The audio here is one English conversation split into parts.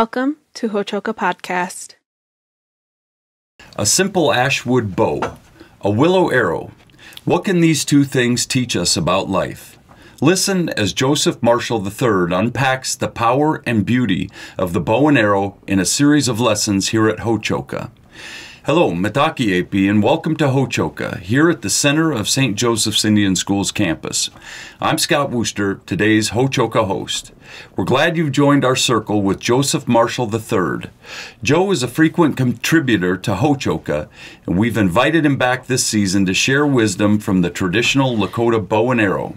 Welcome to Hochoka Podcast. A simple ashwood bow, a willow arrow. What can these two things teach us about life? Listen as Joseph Marshall III unpacks the power and beauty of the bow and arrow in a series of lessons here at Hochoka. Hello, Mataki AP, and welcome to Hochoka, here at the center of St. Joseph's Indian School's campus. I'm Scott Wooster, today's Hochoka host. We're glad you've joined our circle with Joseph Marshall III. Joe is a frequent contributor to Hochoka, and we've invited him back this season to share wisdom from the traditional Lakota bow and arrow.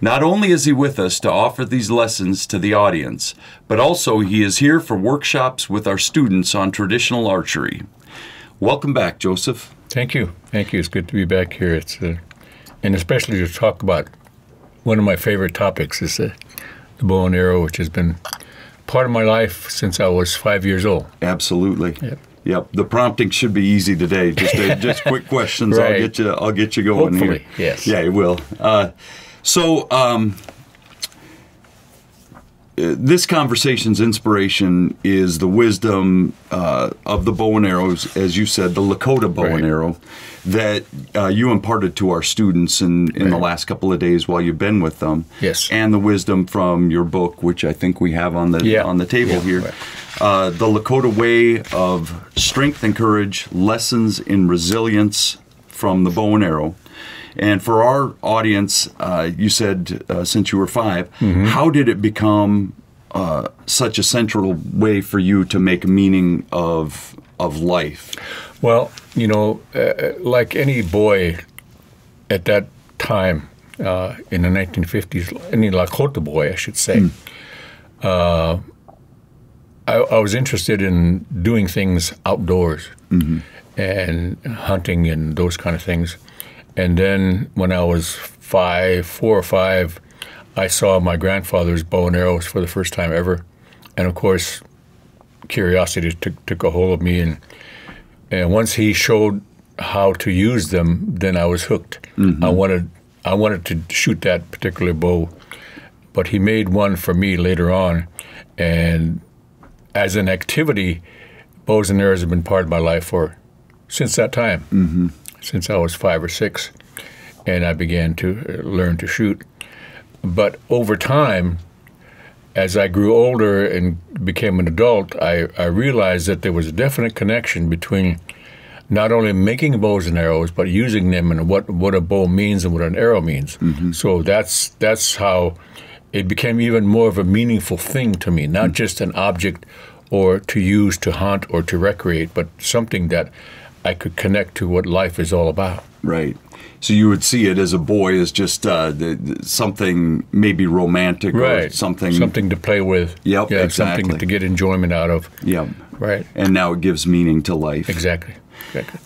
Not only is he with us to offer these lessons to the audience, but also he is here for workshops with our students on traditional archery. Welcome back, Joseph. Thank you. Thank you. It's good to be back here. It's uh, and especially to talk about one of my favorite topics is uh, the bow and arrow, which has been part of my life since I was five years old. Absolutely. Yep. Yep. The prompting should be easy today. Just uh, just quick questions. I'll get you. I'll get you going Hopefully, here. yes. Yeah, it will. Uh, so. Um, this conversation's inspiration is the wisdom uh, of the bow and arrows, as you said, the Lakota bow and arrow, that uh, you imparted to our students in, in the last couple of days while you've been with them. Yes. And the wisdom from your book, which I think we have on the Yeah. on the table Yeah, here. right. Uh, the Lakota way of strength and courage, lessons in resilience from the bow and arrow. And for our audience, uh, you said uh, since you were 5 Mm-hmm. how did it become uh, such a central way for you to make meaning of of life? Well, you know, uh, like any boy at that time uh, in the 1950s, any Lakota boy, I should say, uh, I, I was interested in doing things outdoors and hunting and those kind of things. And then when I was five, four or five, I saw my grandfather's bow and arrows for the first time ever. And of course, curiosity took, took a hold of me and and once he showed how to use them, then I was hooked. I wanted I wanted to shoot that particular bow, but he made one for me later on, and as an activity, bows and arrows have been part of my life for since that time, mm-hmm. Since I was five or six, and I began to uh, learn to shoot. But over time, as I grew older and became an adult, I, I realized that there was a definite connection between not only making bows and arrows, but using them and what, what a bow means and what an arrow means. So that's that's how it became even more of a meaningful thing to me, not just an object or to use to hunt or to recreate, but something that I could connect to what life is all about. Right. So you would see it as a boy as just uh, the, the- something maybe romantic or Right. something. something to play with. Yep, yeah, exactly. something to get enjoyment out of. Yeah. Right. And now it gives meaning to life. Exactly. Exactly.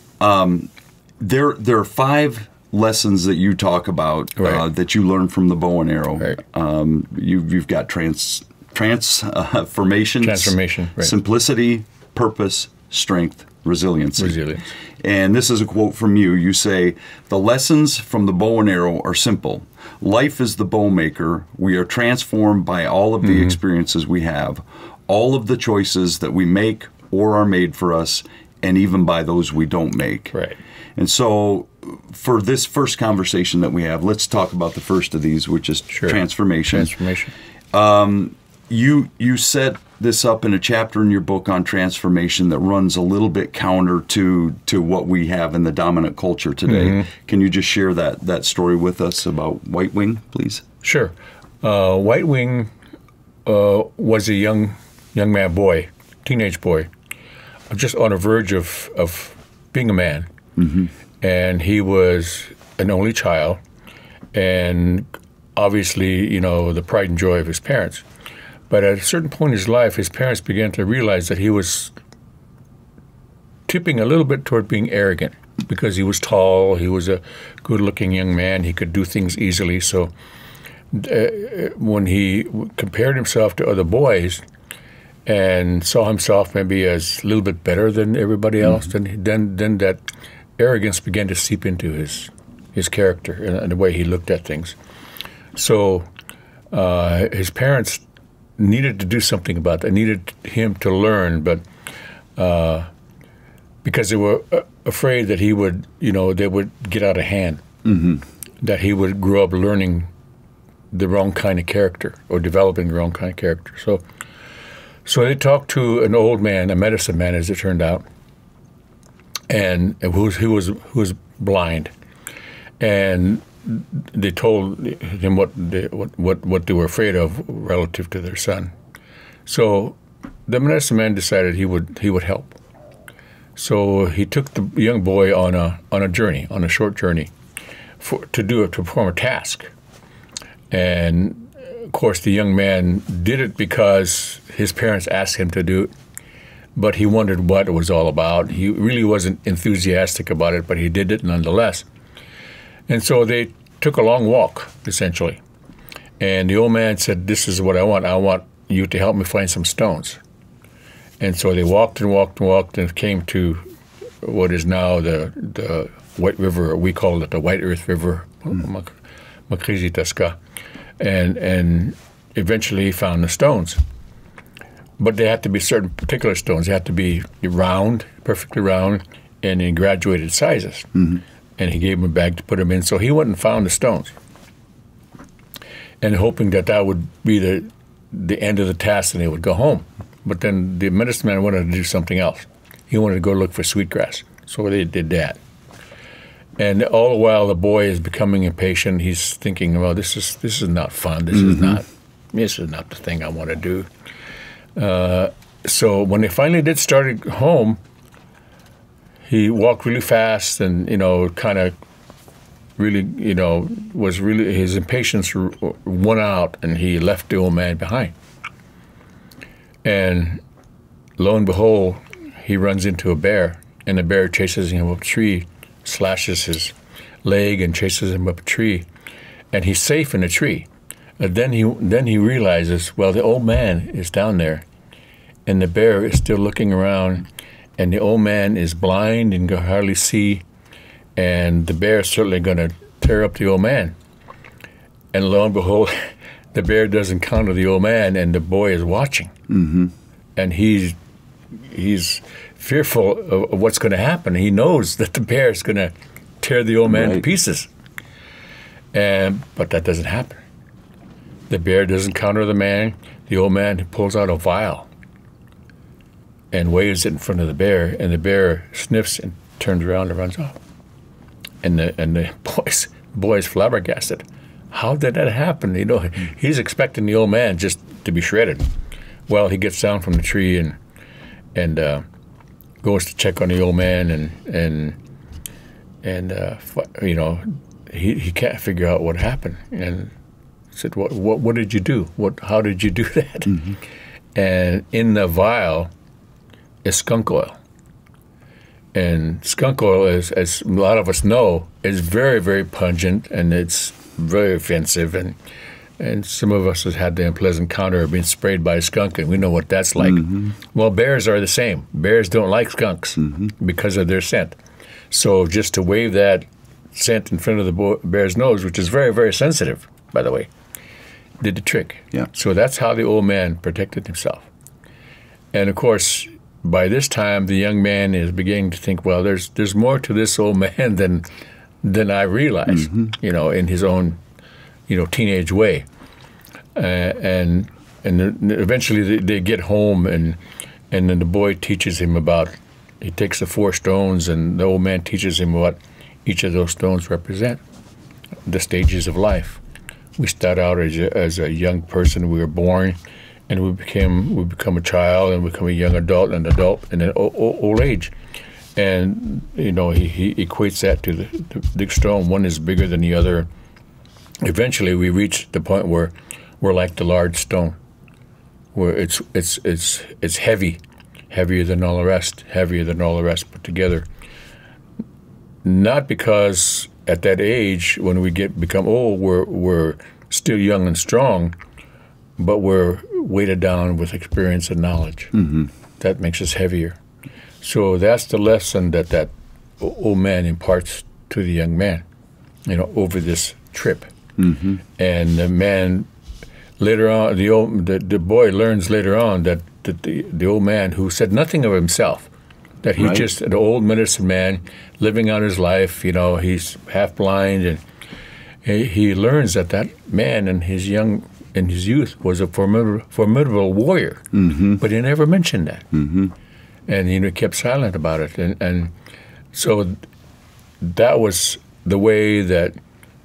There, there are five lessons that you talk about uh, that you learn from the bow and arrow. Right. Um, you, you've got trans, transformation, Transformation, right. simplicity, purpose, strength, resiliency. Resilience. And this is a quote from you. You say, The lessons from the bow and arrow are simple. Life is the bow maker. We are transformed by all of the Mm-hmm. experiences we have, all of the choices that we make or are made for us, and even by those we don't make. Right. And so, for this first conversation that we have, let's talk about the first of these, which is Sure. transformation. Transformation. you you set this up in a chapter in your book on transformation that runs a little bit counter to to what we have in the dominant culture today. Mm-hmm. Can you just share that that story with us about White Wing, please? Sure. Uh, White Wing uh, was a young young man, boy, teenage boy, just on the verge of, of being a man. And he was an only child, and obviously, you know, the pride and joy of his parents. But at a certain point in his life, his parents began to realize that he was tipping a little bit toward being arrogant because he was tall, he was a good looking young man, he could do things easily. So uh, when he compared himself to other boys and saw himself maybe as a little bit better than everybody else, then, then, then that arrogance began to seep into his, his character and, and the way he looked at things. So uh, his parents needed to do something about that. Needed him to learn, but uh, because they were uh, afraid that he would, you know, they would get out of hand. Mm-hmm. That he would grow up learning the wrong kind of character or developing the wrong kind of character. So, so they talked to an old man, a medicine man, as it turned out, and who was who was who was blind, and they told him what they, what, what what they were afraid of relative to their son. So the medicine man decided he would he would help. So he took the young boy on a on a journey, on a short journey, for, to do to perform a task. And of course, the young man did it because his parents asked him to do it, but he wondered what it was all about. He really wasn't enthusiastic about it, but he did it nonetheless. And so they took a long walk, essentially. And the old man said, This is what I want. I want you to help me find some stones. And so they walked and walked and walked and came to what is now the, the White River, we call it the White Earth River, mm. Makrizi and, and eventually found the stones. But they had to be certain particular stones. They had to be round, perfectly round, and in graduated sizes. Mm-hmm and he gave him a bag to put them in. So he went and found the stones, and hoping that that would be the the end of the task and he would go home. But then the medicine man wanted to do something else. He wanted to go look for sweetgrass. So they did that. And all the while, the boy is becoming impatient. He's thinking, "Well, this is this is not fun. This mm-hmm. is not this is not the thing I want to do." Uh, so when they finally did start home, he walked really fast and you know kind of really you know was really his impatience won out and he left the old man behind. And lo and behold he runs into a bear and the bear chases him up a tree slashes his leg and chases him up a tree and he's safe in a tree. And then he then he realizes well the old man is down there and the bear is still looking around and the old man is blind and can hardly see, and the bear is certainly going to tear up the old man. And lo and behold, the bear doesn't counter the old man, and the boy is watching, mm-hmm. and he's he's fearful of, what's going to happen. He knows that the bear is going to tear the old man right. to pieces, and but that doesn't happen. The bear doesn't counter the man. The old man pulls out a vial and waves it in front of the bear, and the bear sniffs and turns around and runs off. And the and the boys boys flabbergasted. How did that happen? You know, he's expecting the old man just to be shredded. Well, he gets down from the tree and and uh, goes to check on the old man and and and uh, you know he, he can't figure out what happened and said what what what did you do what how did you do that mm-hmm. and in the vial is skunk oil. And skunk oil is, as a lot of us know, is very, very pungent and it's very offensive. And and some of us have had the unpleasant encounter of being sprayed by a skunk, and we know what that's like. Mm-hmm. Well, bears are the same. Bears don't like skunks mm-hmm. because of their scent. So just to wave that scent in front of the bear's nose, which is very, very sensitive, by the way, did the trick. Yeah. So that's how the old man protected himself. And of course, by this time, the young man is beginning to think, well, there's there's more to this old man than than I realized, mm-hmm. you know, in his own, you know, teenage way. Uh, and and eventually they, they, get home, and and then the boy teaches him about. He takes the four stones, and the old man teaches him what each of those stones represent, the stages of life. We start out as a, as a young person. We were born and we became we become a child and become a young adult and adult and then old, age. And you know he, he equates that to the, the big stone one is bigger than the other. Eventually we reach the point where we're like the large stone where it's it's it's it's heavy heavier than all the rest heavier than all the rest put together. Not because at that age when we get become old we're we're still young and strong but we're weighted down with experience and knowledge. Mm-hmm. That makes us heavier. So that's the lesson that that old man imparts to the young man, you know, over this trip. Mm-hmm. And the man later on, the old the, the boy learns later on that, that the the old man who said nothing of himself, that he Right. just an old medicine man living out his life. You know, he's half blind, and he, he learns that that man and his young in his youth was a formidable formidable warrior, mm-hmm. but he never mentioned that, mm-hmm. and you know kept silent about it, and and so that was the way that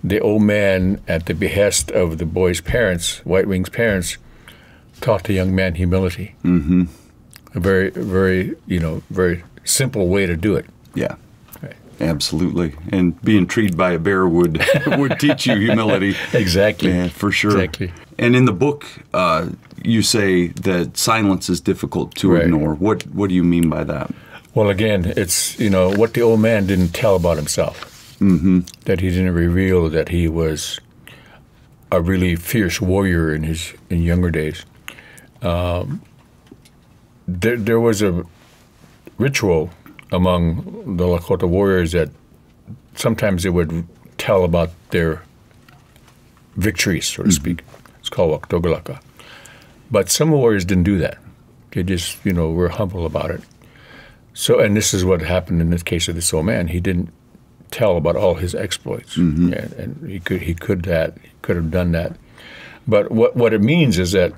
the old man, at the behest of the boy's parents, White Wing's parents, taught the young man humility. Mm-hmm. A very, very, you know, very simple way to do it. Yeah. Absolutely. And being treated by a bear would would teach you humility. Exactly. Yeah, for sure. Exactly. And in the book, uh, you say that silence is difficult to Right. ignore. What What do you mean by that? Well, again, it's you know what the old man didn't tell about himself. Mm-hmm. That he didn't reveal that he was a really fierce warrior in his in younger days. Um, there, there was a ritual among the Lakota warriors that sometimes they would tell about their victories, so to mm-hmm. speak. It's called Waktogalaka. But some warriors didn't do that. They just, you know, were humble about it. So, and this is what happened in this case of this old man. He didn't tell about all his exploits, mm-hmm. and, and he could he could that he could have done that. But what what it means is that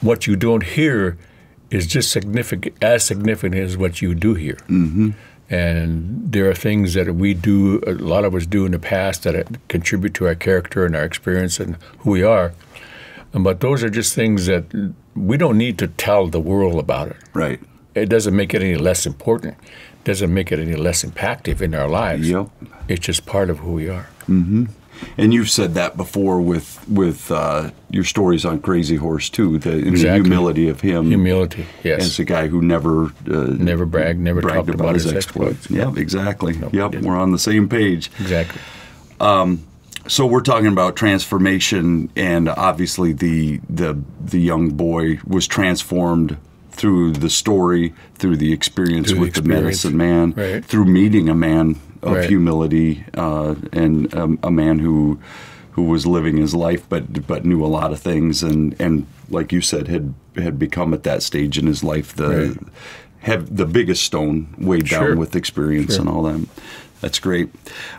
what you don't hear is just significant as significant as what you do hear. Mm-hmm. And there are things that we do, a lot of us do in the past that contribute to our character and our experience and who we are. But those are just things that we don't need to tell the world about it Right. it doesn't make it any less important. It Doesn't make it any less impactful in our lives. Yep. It's just part of who we are. And you've said that before with with uh, your stories on Crazy Horse too. The, and the humility of him Humility, yes. as a guy who never uh, Never bragged, never bragged talked about his exploits. Yep, exactly. he yep, we're on the same page. Exactly. So we're talking about transformation, and obviously the the the young boy was transformed through the story, through the experience Through with the, experience. medicine man, Right. through meeting a man of Right. humility, uh, and um, a man who who was living his life, but but knew a lot of things, and and like you said, had had become at that stage in his life the Right. have the biggest stone weighed Sure. down with experience Sure. and all that. That's great.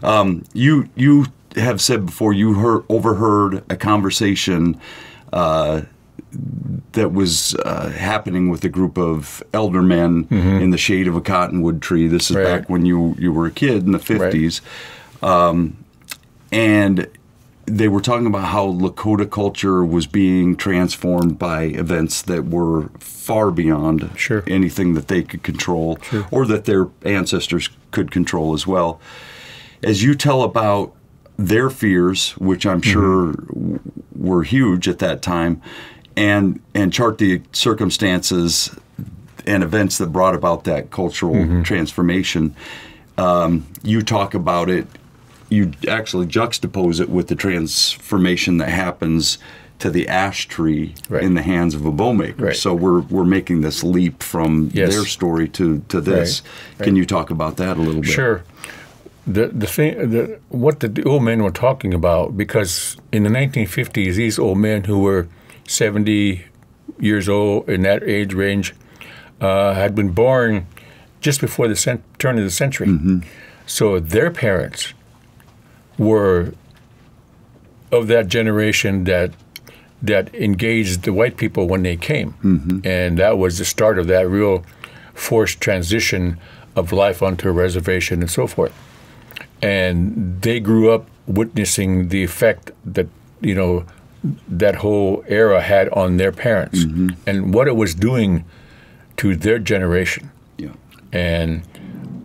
Um, you you have said before you heard overheard a conversation uh, that was uh, happening with a group of elder men in the shade of a cottonwood tree. This is. Right. back when you you were a kid in the fifties, um, and they were talking about how Lakota culture was being transformed by events that were far beyond Sure. anything that they could control or that their ancestors could control as well. As you tell about their fears, which I'm sure w- were huge at that time, and and chart the circumstances and events that brought about that cultural transformation, um, you talk about it. You actually juxtapose it with the transformation that happens to the ash tree Right. in the hands of a bowmaker. Right. So we're we're making this leap from Yes. their story to to this. Right. Can you talk about that a little bit? Sure. The the thing the, what the, old men were talking about because in the 1950s these old men who were 70 years old in that age range uh, had been born just before the cent- turn of the century. So their parents were of that generation that that engaged the white people when they came, and that was the start of that real forced transition of life onto a reservation and so forth. And they grew up witnessing the effect that you know that whole era had on their parents and what it was doing to their generation Yeah. and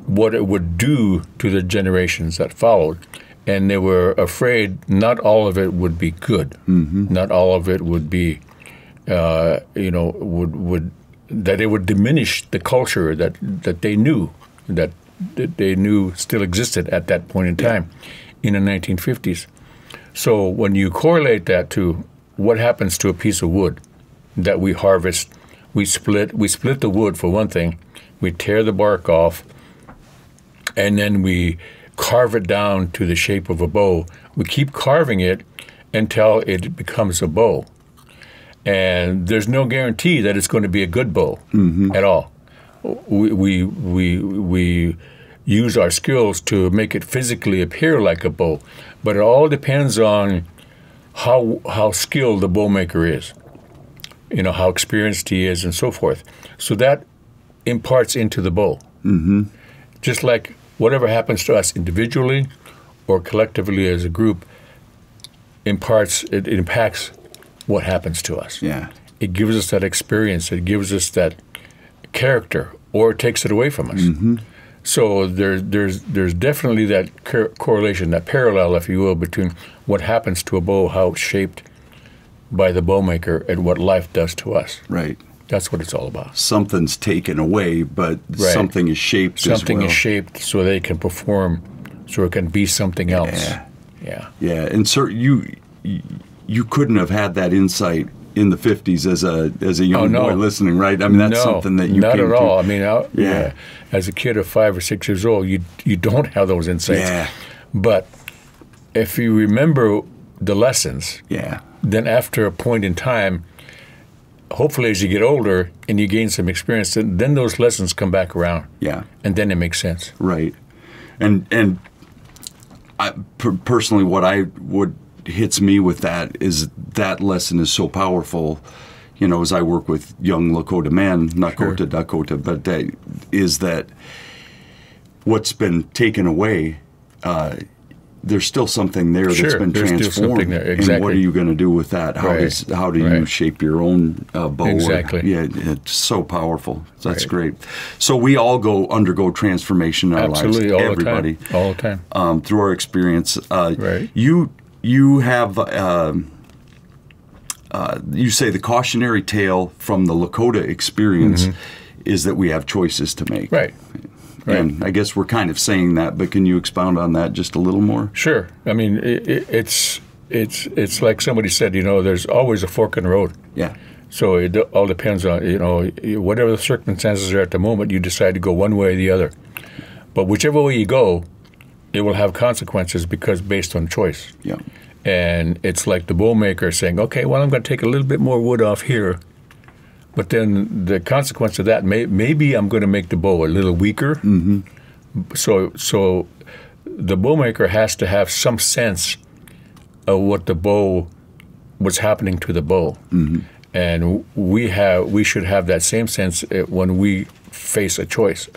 what it would do to the generations that followed. And they were afraid not all of it would be good. Not all of it would be, uh, you know, would would that it would diminish the culture that that they knew that, that they knew still existed at that point in time in the 1950s. So when you correlate that to what happens to a piece of wood that we harvest, we split we split the wood for one thing, we tear the bark off, and then we carve it down to the shape of a bow. We keep carving it until it becomes a bow. and there's no guarantee that it's going to be a good bow mm-hmm. at all. We, we we we use our skills to make it physically appear like a bow, but it all depends on how how skilled the bowmaker is. You know how experienced he is, and so forth. So that imparts into the bow. Mm-hmm. Just like whatever happens to us individually or collectively as a group imparts it, it impacts what happens to us. Yeah. It gives us that experience. It gives us that character, or it takes it away from us. So there, there's there's definitely that cor- correlation, that parallel, if you will, between what happens to a bow, how it's shaped by the bowmaker, and what life does to us. Right. That's what it's all about. Something's taken away, but Right. something is shaped Something as well. is shaped so they can perform, so it can be something else. Yeah. Yeah. Yeah, and sir, you you couldn't have had that insight in the '50s as a as a young Oh, no. boy listening, right? I mean, that's no, something that you not at to. all. I mean, I, Yeah. yeah. As a kid of five or six years old, you you don't have those insights. Yeah. But if you remember the lessons, Yeah, then after a point in time, hopefully as you get older and you gain some experience, then, then those lessons come back around, yeah, and then it makes sense. right. And and I per- personally, what I would hits me with that is that lesson is so powerful. You know, as I work with young Lakota men, not Sure. Dakota, Dakota, but that is that what's been taken away. Uh, there's still something there that's Sure, been there's still transformed. something there, And what are you going to do with that? How Right, does how do you shape your own uh, bow? or- Exactly. yeah, it's so powerful. That's Right. great. So we all go undergo transformation in our Absolutely, lives. all Everybody, the time. All the time. um, through our experience. Uh, Right. You you have. um uh, you say the cautionary tale from the Lakota experience is that we have choices to make. Right. Right. And I guess we're kind of saying that, but can you expound on that just a little more? Sure. I mean, it, it, it's it's it's like somebody said. You know, there's always a fork in the road. Yeah. So it all depends on you know whatever the circumstances are at the moment. You decide to go one way or the other, but whichever way you go, it will have consequences because based on choice. Yeah. And it's like the bow maker saying, "Okay, well, I'm going to take a little bit more wood off here." But then the consequence of that, may, maybe I'm going to make the bow a little weaker. Mm-hmm. So, so the bow maker has to have some sense of what the bow, what's happening to the bow, and we have we should have that same sense uh, when we face a choice.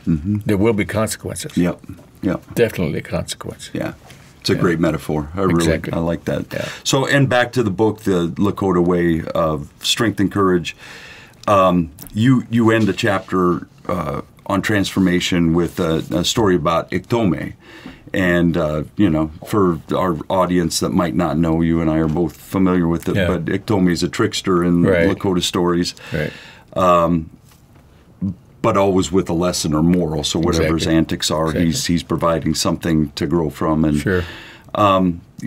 There will be consequences. Yep. Yep. Definitely a consequence. Yeah. It's a great metaphor. I really Exactly. I like that. Yeah. So and back to the book, the Lakota Way of Strength and Courage. Um, you you end the chapter uh, on transformation with a, a story about Iktome. And uh, you know, for our audience that might not know, you and I are both familiar with it. Yeah. But Iktome is a trickster in Right. Lakota stories, Right. But always with a lesson or moral. So whatever his antics are, he's Exactly. he's providing something to grow from. And Sure.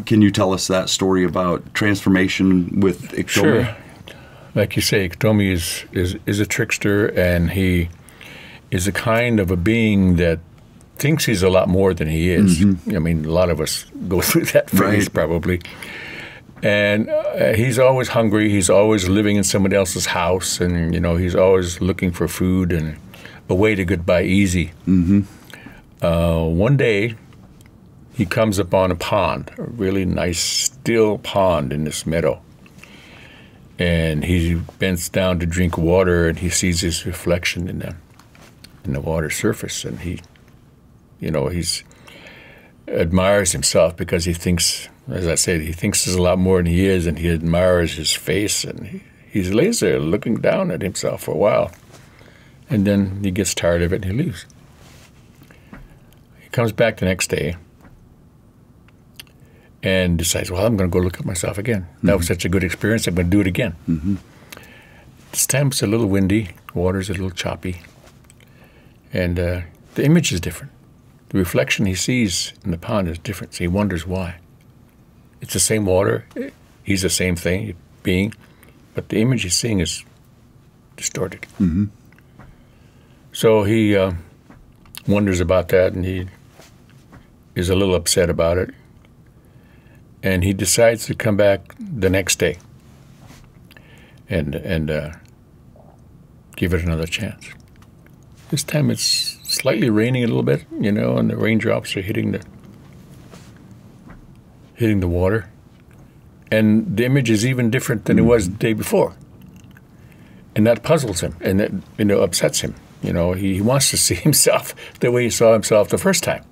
can you tell us that story about transformation with Iktome? Sure. Like you say, Tomi is, is, is a trickster, and he is a kind of a being that thinks he's a lot more than he is. I mean, a lot of us go through that phase. Right. probably. And uh, he's always hungry. He's always living in somebody else's house, and you know he's always looking for food and a way to get by easy. Mm-hmm. Uh, one day, he comes upon a pond, a really nice still pond in this meadow and he bends down to drink water and he sees his reflection in the in the water surface and he you know he's admires himself because he thinks as I said he thinks there's a lot more than he is and he admires his face and he, he lays there looking down at himself for a while and then he gets tired of it and he leaves he comes back the next day and decides, well, I'm going to go look at myself again. That was mm-hmm. such a good experience. I'm going to do it again. Mm-hmm. This time it's a little windy, water's a little choppy, and uh, the image is different. The reflection he sees in the pond is different. So he wonders why. It's the same water. He's the same thing, being, but the image he's seeing is distorted. Mm-hmm. So he uh, wonders about that, and he is a little upset about it and he decides to come back the next day. and and uh, give it another chance. This time it's slightly raining a little bit, you know, and the raindrops are hitting the hitting the water, and the image is even different than it was the day before, and that puzzles him and that you know upsets him. You know, he, he wants to see himself the way he saw himself the first time.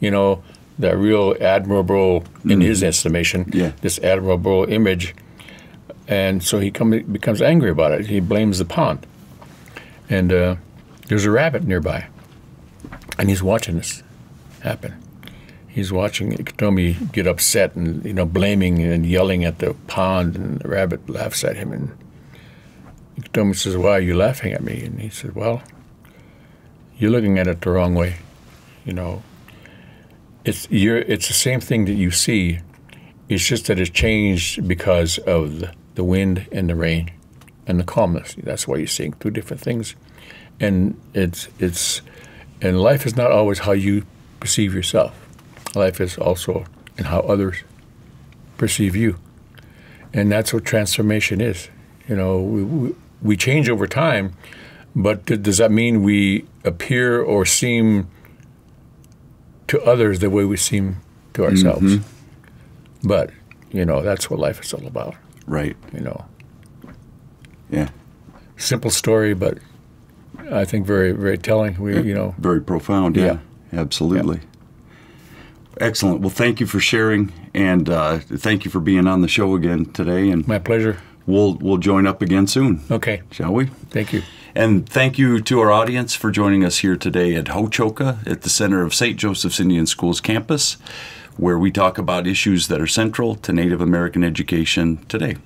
You know, that real admirable, in his estimation, Yeah. this admirable image. And so he come, becomes angry about it. He blames the pond. And uh, there's a rabbit nearby. And he's watching this happen. He's watching Ikitomi get upset and, you know, blaming and yelling at the pond. And the rabbit laughs at him. And Ikitomi says, Why are you laughing at me? And he said, Well, you're looking at it the wrong way. You know, it's you're it's the same thing that you see. It's just that it's changed because of the, the wind and the rain and the calmness. That's why you're seeing two different things. And it's it's and life is not always how you perceive yourself. Life is also in how others perceive you. And that's what transformation is. You know, we, we, we change over time, but does that mean we appear or seem to others the way we seem to ourselves? But, you know, that's what life is all about, Right. you know. Yeah. Simple story, but I think very, very telling. We, you know, Very profound. Yeah. Absolutely. Excellent. Well, thank you for sharing, and uh, thank you for being on the show again today. And my pleasure. we'll we'll join up again soon, Okay, shall we? thank you. And thank you to our audience for joining us here today at Hochoka at the center of St. Joseph's Indian Schools campus, where we talk about issues that are central to Native American education today.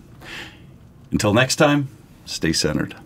Until next time, stay centered.